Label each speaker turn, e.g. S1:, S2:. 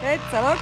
S1: Let's look.